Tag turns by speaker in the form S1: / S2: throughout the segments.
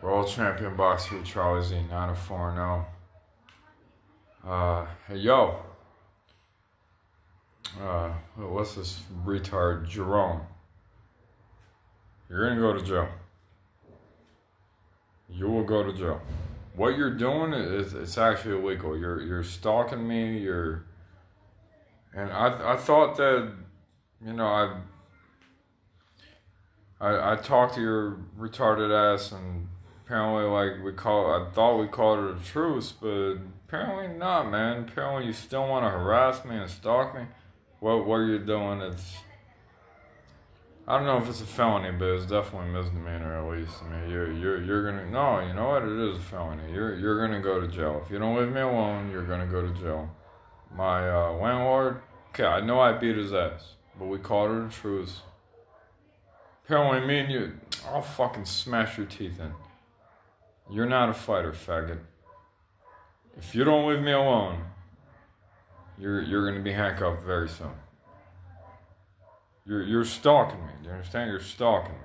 S1: World champion boxer Charlie Z, 904 0. Uh, hey, yo. Uh, what's this retard, Jerome? You're gonna go to jail. You will go to jail. What you're doing is it's actually illegal. You're you're stalking me. You're, and I I thought that, you know I. I I talked to your retarded ass and apparently like we call I thought we called it a truce, but apparently not, man. Apparently you still want to harass me and stalk me. What what you're doing? It's I don't know if it's a felony, but it's definitely misdemeanor at least. I mean, you're you're you're gonna no, you know what? It is a felony. You're you're gonna go to jail if you don't leave me alone. You're gonna go to jail. My uh, landlord, okay, I know I beat his ass, but we called it a truce. Apparently, me and you, I'll fucking smash your teeth in. You're not a fighter, faggot. If you don't leave me alone, you're you're gonna be handcuffed very soon. You're you're stalking me. Do you understand? You're stalking me.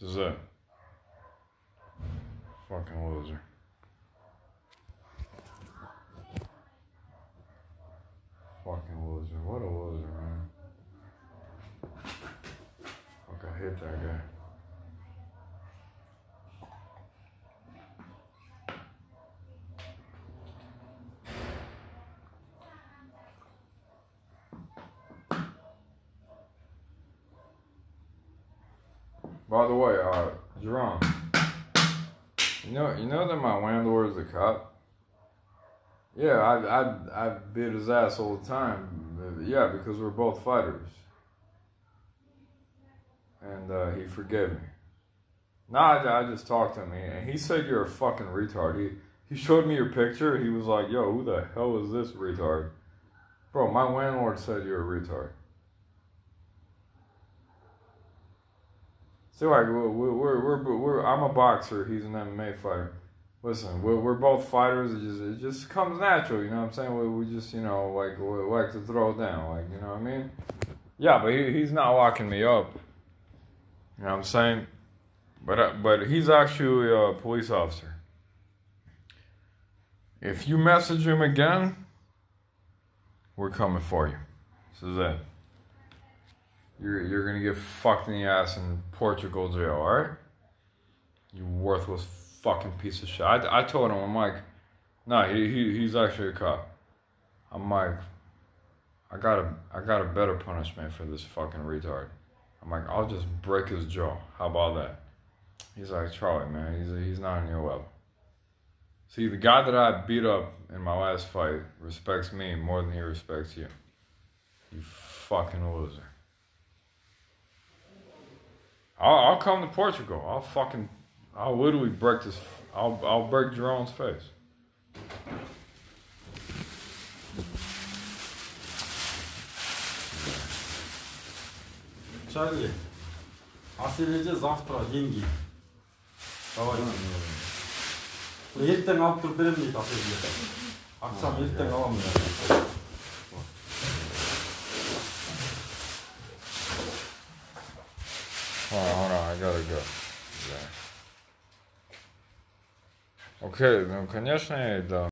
S1: This is it. Fucking loser. Fucking loser. What a loser, man. Fuck, I hate that guy. By the way, uh, Jerome, you know, you know that my landlord is a cop. Yeah, I, I, I beat his ass all the time. Yeah, because we're both fighters. And uh, he forgave me. Nah, I, I just talked to him, and he said you're a fucking retard. He he showed me your picture. He was like, "Yo, who the hell is this retard?" Bro, my landlord said you're a retard. So like we're, we're, we're, we're, I'm a boxer. He's an MMA fighter. Listen, we're, we're both fighters. It just it just comes natural. You know what I'm saying? We, we just you know like we like to throw down. Like you know what I mean? Yeah, but he, he's not locking me up. You know what I'm saying? But uh, but he's actually a police officer. If you message him again, we're coming for you. This is it. You're you're gonna get fucked in the ass in Portugal jail, alright? You worthless fucking piece of shit. I, I told him, I'm like, nah, he, he he's actually a cop. I'm like, I got a I got a better punishment for this fucking retard. I'm like, I'll just break his jaw. How about that? He's like, Charlie, man, he's he's not on your level. See, the guy that I beat up in my last fight respects me more than he respects you. You fucking loser. I'll, I'll come to Portugal. I'll fucking, I'll literally break this. I'll, I'll break Jerome's face.
S2: Charlie, a sljedeće завтра деньги. Давай. ертең алып тұрып беремін дейді апайға ақшам ертең аламын
S1: I gotta go. Окей, okay, ну, конечно, да.